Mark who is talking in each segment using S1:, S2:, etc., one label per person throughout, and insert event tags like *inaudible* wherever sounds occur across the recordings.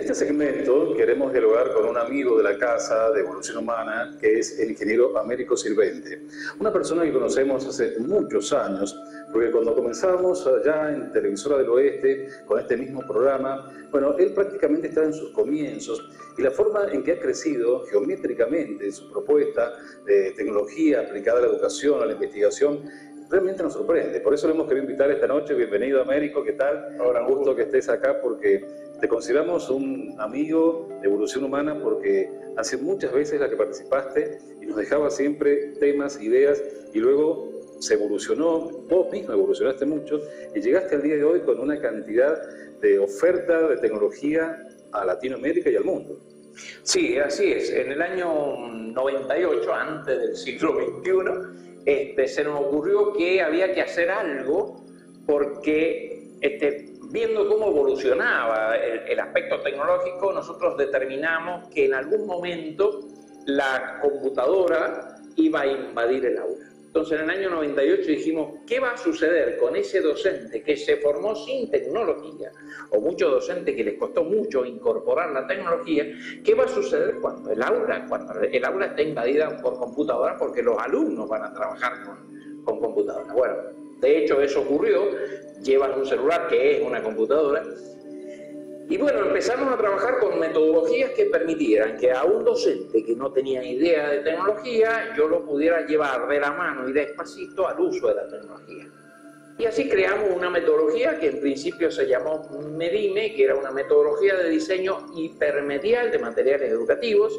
S1: este segmento queremos dialogar con un amigo de la Casa de Evolución Humana, que es el ingeniero Américo Silvente. Una persona que conocemos hace muchos años, porque cuando comenzamos allá en Televisora del Oeste con este mismo programa, bueno, él prácticamente está en sus comienzos y la forma en que ha crecido geométricamente en su propuesta de tecnología aplicada a la educación, a la investigación, realmente nos sorprende. Por eso le hemos querido invitar esta noche. Bienvenido, Américo. ¿Qué tal? Ahora, un gusto que estés acá porque te consideramos un amigo de evolución humana porque hace muchas veces la que participaste y nos dejaba siempre temas, ideas y luego se evolucionó, vos mismo evolucionaste mucho y llegaste al día de hoy con una cantidad de oferta de tecnología a Latinoamérica y al mundo.
S2: Sí, así es. En el año 98, antes del siglo XXI, este, se nos ocurrió que había que hacer algo porque este, viendo cómo evolucionaba el, aspecto tecnológico, nosotros determinamos que en algún momento la computadora iba a invadir el aula. Entonces en el año 98 dijimos, ¿qué va a suceder con ese docente que se formó sin tecnología? O muchos docentes que les costó mucho incorporar la tecnología, ¿qué va a suceder cuando el aula, cuando el aula esté invadida por computadoras? Porque los alumnos van a trabajar con, con computadoras. Bueno, de hecho eso ocurrió, llevan un celular que es una computadora, y bueno, empezamos a trabajar con metodologías que permitieran que a un docente que no tenía idea de tecnología, yo lo pudiera llevar de la mano y despacito al uso de la tecnología. Y así creamos una metodología que en principio se llamó MEDIME, que era una metodología de diseño hipermedial de materiales educativos,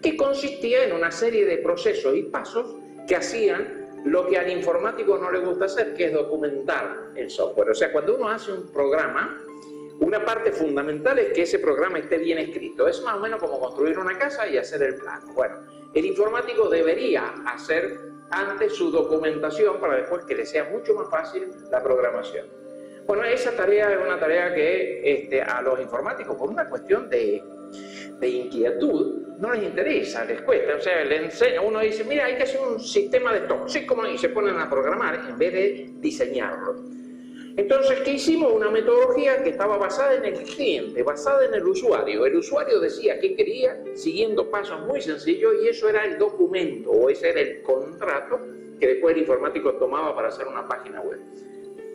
S2: que consistía en una serie de procesos y pasos que hacían lo que al informático no le gusta hacer, que es documentar el software. O sea, cuando uno hace un programa, una parte fundamental es que ese programa esté bien escrito. Es más o menos como construir una casa y hacer el plano. Bueno, el informático debería hacer antes su documentación para después que le sea mucho más fácil la programación. Bueno, esa tarea es una tarea que este, a los informáticos, por una cuestión de, inquietud, no les interesa, les cuesta. O sea, enseña, uno dice, mira, hay que hacer un sistema de stock. Sí, como, y se ponen a programar en vez de diseñarlo. Entonces, ¿qué hicimos? Una metodología que estaba basada en el cliente, basada en el usuario. El usuario decía qué quería, siguiendo pasos muy sencillos, y eso era el documento, o ese era el contrato que después el informático tomaba para hacer una página web.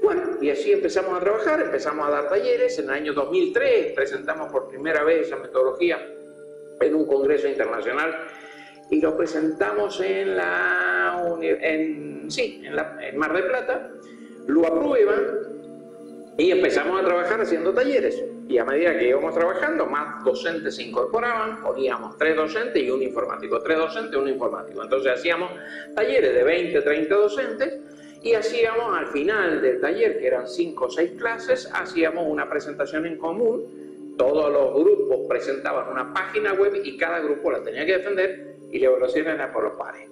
S2: Bueno, y así empezamos a trabajar, empezamos a dar talleres. En el año 2003 presentamos por primera vez esa metodología en un congreso internacional y lo presentamos en la en, sí, en, la, Mar del Plata. Lo aprueban y empezamos a trabajar haciendo talleres. Y a medida que íbamos trabajando, más docentes se incorporaban, poníamos tres docentes y un informático, tres docentes y un informático. Entonces hacíamos talleres de 20, 30 docentes y hacíamos al final del taller, que eran cinco o seis clases, hacíamos una presentación en común. Todos los grupos presentaban una página web y cada grupo la tenía que defender y la evaluación era por los pares.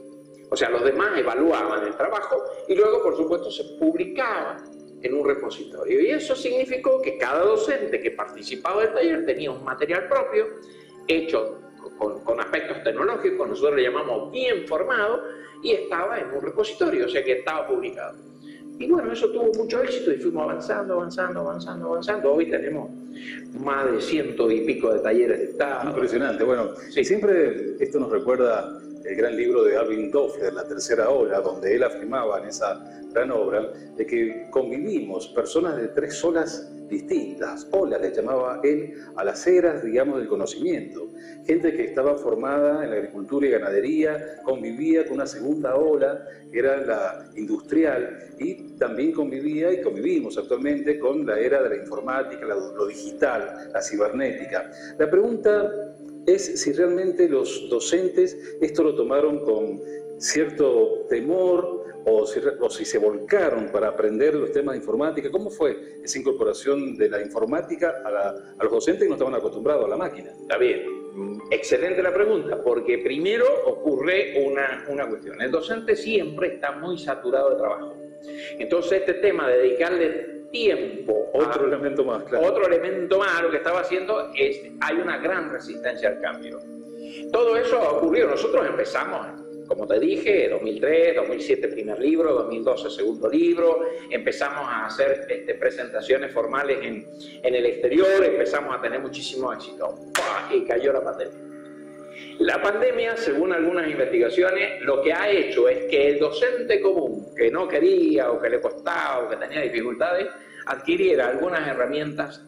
S2: O sea, los demás evaluaban el trabajo y luego, por supuesto, se publicaba en un repositorio. Y eso significó que cada docente que participaba del taller tenía un material propio hecho con, aspectos tecnológicos, nosotros le llamamos bien formado, y estaba en un repositorio, o sea que estaba publicado. Y bueno, eso tuvo mucho éxito y fuimos avanzando, avanzando, avanzando, avanzando. Hoy tenemos más de ciento y pico de talleres de Estado.
S1: Impresionante. Bueno, siempre esto nos recuerda el gran libro de Alvin Toffler, La Tercera Ola, donde él afirmaba en esa gran obra de que convivimos personas de tres olas distintas, olas le llamaba él a las eras, digamos, del conocimiento. Gente que estaba formada en la agricultura y ganadería, convivía con una segunda ola, que era la industrial, y también convivía y convivimos actualmente con la era de la informática, lo digital, la cibernética. La pregunta es si realmente los docentes esto lo tomaron con cierto temor o si, se volcaron para aprender los temas de informática. ¿Cómo fue esa incorporación de la informática a, los docentes que no estaban acostumbrados a la máquina?
S2: Está bien, excelente la pregunta, porque primero ocurre una, una cuestión. El docente siempre está muy saturado de trabajo. Entonces este tema de dedicarle tiempo.
S1: Otro elemento más,
S2: claro. Otro elemento más, lo que estaba haciendo es, hay una gran resistencia al cambio. Todo eso ha ocurrido, nosotros empezamos como te dije, 2003, 2007 primer libro, 2012 segundo libro, empezamos a hacer este, presentaciones formales en, en, el exterior, empezamos a tener muchísimo éxito. Y cayó la pandemia. La pandemia, según algunas investigaciones, lo que ha hecho es que el docente común, que no quería o que le costaba o que tenía dificultades, adquiriera algunas herramientas,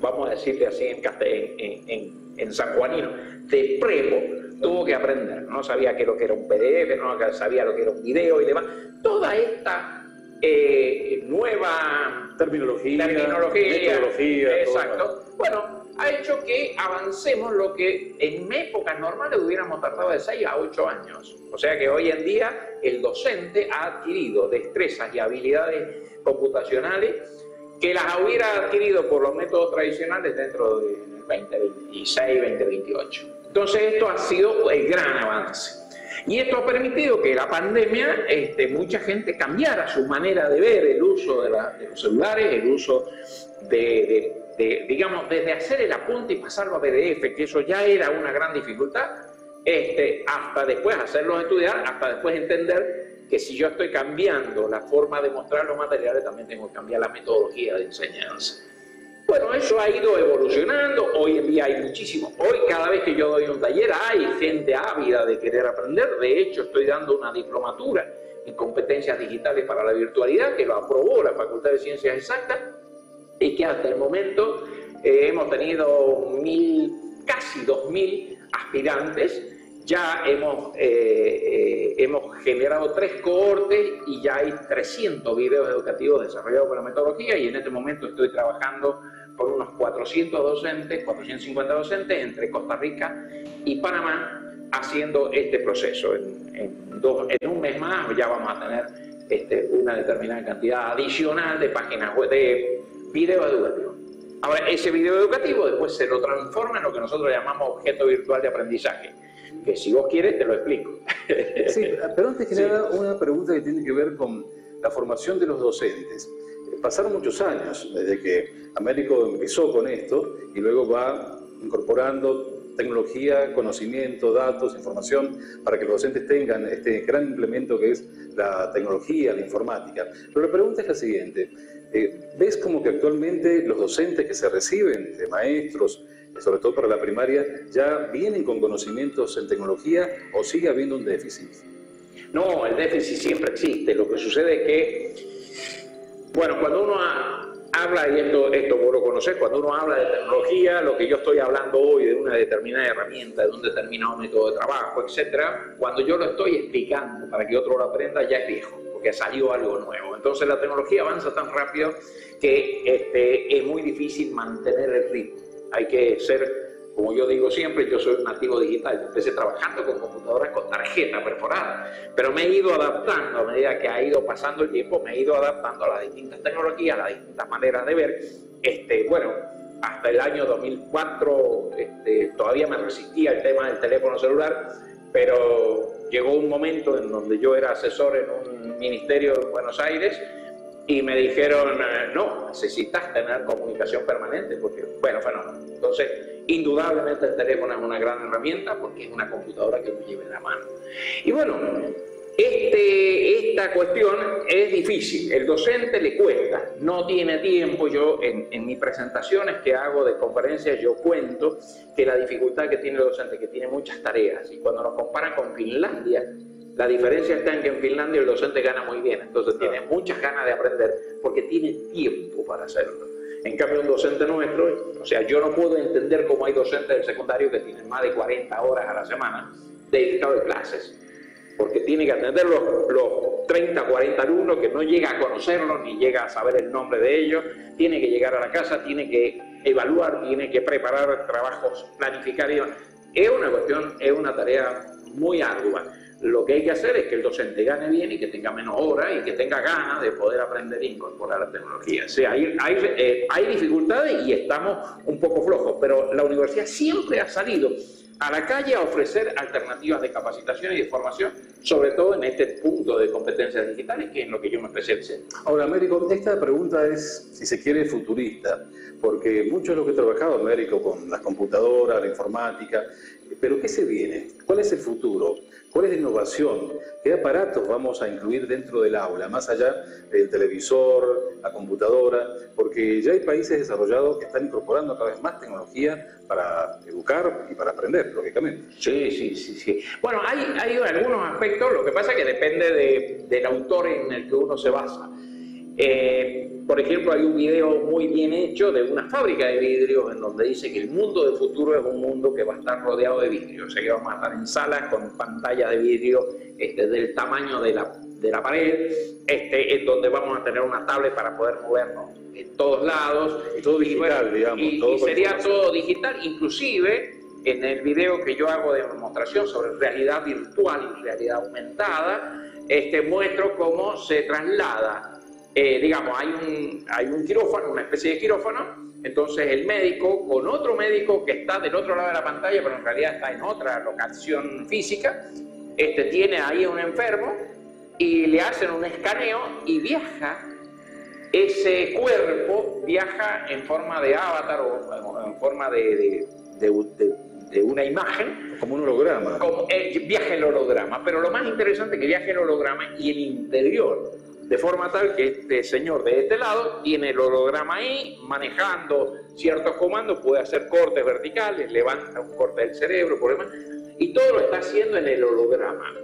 S2: vamos a decirle así en, en, en, en San Juanino, de prepo tuvo que aprender. No sabía qué lo que era un PDF, no sabía lo que era un video y demás. Toda esta eh, nueva
S1: terminología,
S2: metodología, exacto. Bueno, ha hecho que avancemos lo que en épocas normales hubiéramos tardado de 6 a 8 años. O sea que hoy en día el docente ha adquirido destrezas y habilidades computacionales que las hubiera adquirido por los métodos tradicionales dentro de 2026, 2028. Entonces esto ha sido el gran avance. Y esto ha permitido que la pandemia, este, mucha gente cambiara su manera de ver el uso de, los celulares, el uso de, digamos, desde hacer el apunte y pasarlo a PDF, que eso ya era una gran dificultad, este, hasta después hacerlos estudiar, hasta después entender que si yo estoy cambiando la forma de mostrar los materiales, también tengo que cambiar la metodología de enseñanza. Bueno, eso ha ido evolucionando, hoy en día hay muchísimo. Hoy cada vez que yo doy un taller hay gente ávida de querer aprender, de hecho estoy dando una diplomatura en competencias digitales para la virtualidad que lo aprobó la Facultad de Ciencias Exactas y que hasta el momento eh, hemos tenido mil, casi dos mil aspirantes ya hemos, eh, eh, hemos generado tres cohortes y ya hay 300 videos educativos desarrollados con la metodología y en este momento estoy trabajando con unos 400 docentes, 450 docentes entre Costa Rica y Panamá haciendo este proceso. En un mes más ya vamos a tener este, una determinada cantidad adicional de páginas web, de videos educativos. Ahora, ese video educativo después se lo transforma en lo que nosotros llamamos objeto virtual de aprendizaje que si vos quieres te lo explico.
S1: Sí, pero antes que *laughs* nada, una pregunta que tiene que ver con la formación de los docentes. Pasaron muchos años desde que Américo empezó con esto y luego va incorporando tecnología, conocimiento, datos, información, para que los docentes tengan este gran implemento que es la tecnología, la informática. Pero la pregunta es la siguiente, eh, ¿ves como que actualmente los docentes que se reciben de maestros, sobre todo para la primaria, ya vienen con conocimientos en tecnología o sigue habiendo un déficit?
S2: No, el déficit siempre existe. Lo que sucede es que, bueno, cuando uno habla, y esto, esto vos lo conocés, cuando uno habla de tecnología, lo que yo estoy hablando hoy de una determinada herramienta, de un determinado método de trabajo, etcétera, cuando yo lo estoy explicando para que otro lo aprenda, ya es viejo, porque salió algo nuevo. Entonces la tecnología avanza tan rápido que este, es muy difícil mantener el ritmo hay que ser, como yo digo siempre, yo soy nativo digital, empecé trabajando con computadoras con tarjeta perforada, pero me he ido adaptando a medida que ha ido pasando el tiempo, me he ido adaptando a las distintas tecnologías, a las distintas maneras de ver. Este, bueno, hasta el año 2004 este, todavía me resistía el tema del teléfono celular, pero llegó un momento en donde yo era asesor en un ministerio en Buenos Aires y me dijeron, eh, no, necesitas tener comunicación permanente, porque, bueno, bueno, entonces, indudablemente el teléfono es una gran herramienta porque es una computadora que nos lleva en la mano. Y bueno, este, esta cuestión es difícil, el docente le cuesta, no tiene tiempo, yo en, en mis presentaciones que hago de conferencias yo cuento que la dificultad que tiene el docente, que tiene muchas tareas, y cuando nos comparan con Finlandia, la diferencia está en que en Finlandia el docente gana muy bien, entonces tiene muchas ganas de aprender porque tiene tiempo para hacerlo. En cambio, un docente nuestro, o sea, yo no puedo entender cómo hay docentes del secundario que tienen más de 40 horas a la semana dedicados a clases, porque tiene que atender los, los 30, 40 alumnos que no llega a conocerlos ni llega a saber el nombre de ellos, tiene que llegar a la casa, tiene que evaluar, tiene que preparar trabajos, planificar. Es una cuestión, es una tarea muy ardua. Lo que hay que hacer es que el docente gane bien y que tenga menos horas y que tenga ganas de poder aprender e incorporar la tecnología. O sea, hay, hay, eh, hay dificultades y estamos un poco flojos, pero la universidad siempre ha salido a la calle a ofrecer alternativas de capacitación y de formación, sobre todo en este punto de competencias digitales, que es lo que yo me especialicé.
S1: Ahora, Américo, esta pregunta es, si se quiere, futurista, porque mucho de lo que he trabajado, Américo, con las computadoras, la informática, pero ¿qué se viene? ¿Cuál es el futuro? ¿Cuál es la innovación? ¿Qué aparatos vamos a incluir dentro del aula, más allá del televisor, la computadora? Porque ya hay países desarrollados que están incorporando cada vez más tecnología para educar y para aprender, lógicamente.
S2: Sí, sí, sí. sí. Bueno, hay, algunos aspectos, lo que pasa es que depende del autor en el que uno se basa. Eh, por ejemplo, hay un video muy bien hecho de una fábrica de vidrios en donde dice que el mundo del futuro es un mundo que va a estar rodeado de vidrio, o sea que vamos a estar en salas con pantallas de vidrio este, del tamaño de la, de la pared, este, en donde vamos a tener una tablet para poder movernos en todos lados.
S1: Y todo digital, digamos.
S2: Y, sería todo digital, inclusive en el video que yo hago de demostración sobre realidad virtual y realidad aumentada, este, muestro cómo se traslada eh, digamos, hay un, hay un quirófano, una especie de quirófano, entonces el médico con otro médico que está del otro lado de la pantalla, pero en realidad está en otra locación física, este, tiene ahí a un enfermo y le hacen un escaneo y viaja, ese cuerpo viaja en forma de avatar o en forma de, de, una imagen.
S1: Como un holograma.
S2: Como, eh, viaja el holograma, pero lo más interesante es que viaja el holograma y el interior de forma tal que este señor de este lado tiene el holograma ahí, manejando ciertos comandos, puede hacer cortes verticales, levanta un corte del cerebro, por demás, y todo lo está haciendo en el holograma.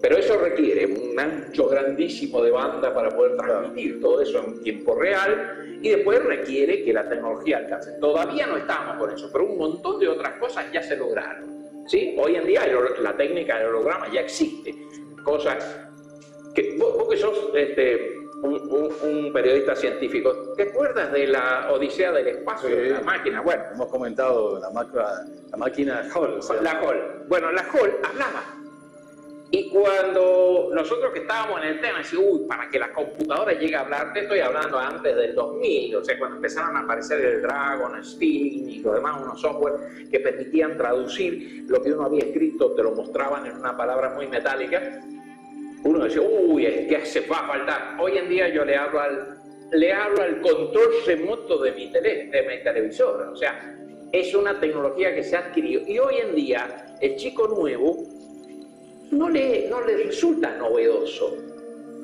S2: Pero eso requiere un ancho grandísimo de banda para poder transmitir todo eso en tiempo real y después requiere que la tecnología alcance. Todavía no estamos con eso, pero un montón de otras cosas ya se lograron. ¿sí? Hoy en día la técnica del holograma ya existe. Cosas vos, que sos este, un, periodista científico, ¿te acuerdas de la Odisea del Espacio, de la máquina?
S1: Bueno, hemos comentado la, la máquina Hall.
S2: La Hall. Bueno, la Hall hablaba. Y cuando nosotros que estábamos en el tema, decíamos, uy, para que la computadora llegue a hablar, te estoy hablando antes del 2000, o sea, cuando empezaron a aparecer el Dragon, Steam y los demás, unos software que permitían traducir lo que uno había escrito, te lo mostraban en una palabra muy metálica, uno dice, uy, es que se va a faltar. Hoy en día yo le hablo al, le hablo al control remoto de mi, tele, de mi televisor. O sea, es una tecnología que se ha adquirido. Y hoy en día, el chico nuevo no le, no le resulta novedoso.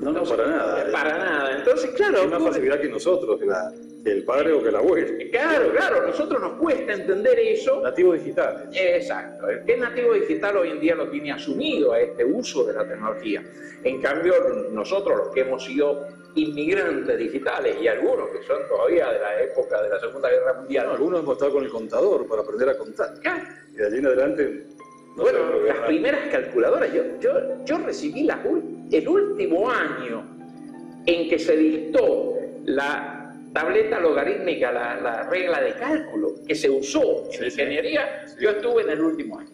S1: No, no, para nada.
S2: Para nada. Entonces, claro.
S1: Tiene más facilidad que nosotros, la, que, el padre o que el abuelo.
S2: Claro, claro. A nosotros nos cuesta entender eso.
S1: Nativo digital.
S2: Exacto. El que es nativo digital hoy en día lo tiene asumido a este uso de la tecnología. En cambio, nosotros los que hemos sido inmigrantes digitales y algunos que son todavía de la época de la Segunda Guerra Mundial.
S1: algunos hemos estado con el contador para aprender a contar. Y de allí en adelante...
S2: bueno, las primeras calculadoras, yo, yo, yo recibí la, el último año en que se dictó la tableta logarítmica, la, regla de cálculo que se usó en ingeniería, yo estuve en el último año.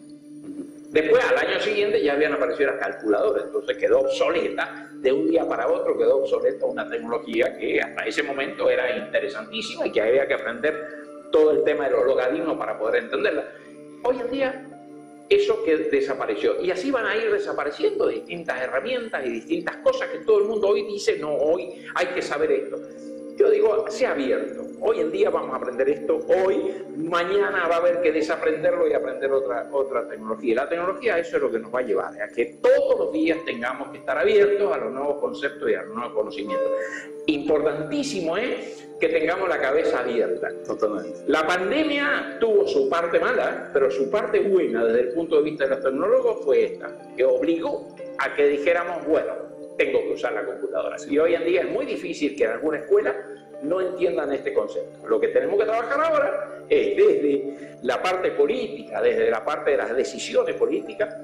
S2: Después, al año siguiente, ya habían aparecido las calculadoras, entonces quedó obsoleta, de un día para otro quedó obsoleta una tecnología que hasta ese momento era interesantísima y que había que aprender todo el tema de los logaritmos para poder entenderla. Hoy en día, eso que desapareció. Y así van a ir desapareciendo distintas herramientas y distintas cosas que todo el mundo hoy dice, no, hoy hay que saber esto. Yo digo, sea abierto. Hoy en día vamos a aprender esto, hoy, mañana va a haber que desaprenderlo y aprender otra, otra tecnología. La tecnología eso es lo que nos va a llevar, a que todos los días tengamos que estar abiertos a los nuevos conceptos y a los nuevos conocimientos. Importantísimo es que tengamos la cabeza abierta.
S1: Totalmente.
S2: La pandemia tuvo su parte mala, pero su parte buena desde el punto de vista de los tecnólogos fue esta, que obligó a que dijéramos, bueno, tengo que usar la computadora. Y hoy en día es muy difícil que en alguna escuela no entiendan este concepto. Lo que tenemos que trabajar ahora es desde la parte política, desde la parte de las decisiones políticas,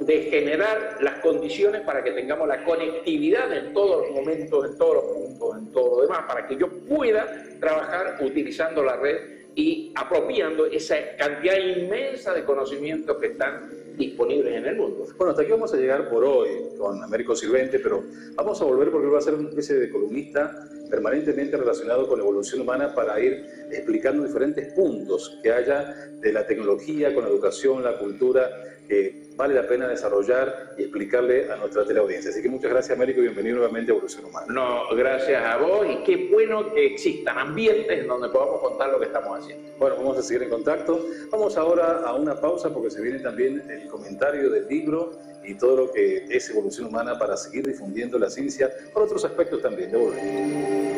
S2: de generar las condiciones para que tengamos la conectividad en todos los momentos, en todos los puntos, en todo lo demás, para que yo pueda trabajar utilizando la red y apropiando esa cantidad inmensa de conocimientos que están disponibles en el mundo.
S1: Bueno, hasta aquí vamos a llegar por hoy con Américo Sirvente, pero vamos a volver porque va a ser una especie de columnista permanentemente relacionado con la evolución humana para ir explicando diferentes puntos que haya de la tecnología, con la educación, la cultura, que vale la pena desarrollar y explicarle a nuestra teleaudiencia. Así que muchas gracias, Américo, y bienvenido nuevamente a Evolución Humana.
S2: No, gracias a vos y qué bueno que existan ambientes en donde podamos contar lo que estamos haciendo.
S1: Bueno, vamos a seguir en contacto. Vamos ahora a una pausa porque se viene también el comentario del libro y todo lo que es evolución humana para seguir difundiendo la ciencia por otros aspectos también. De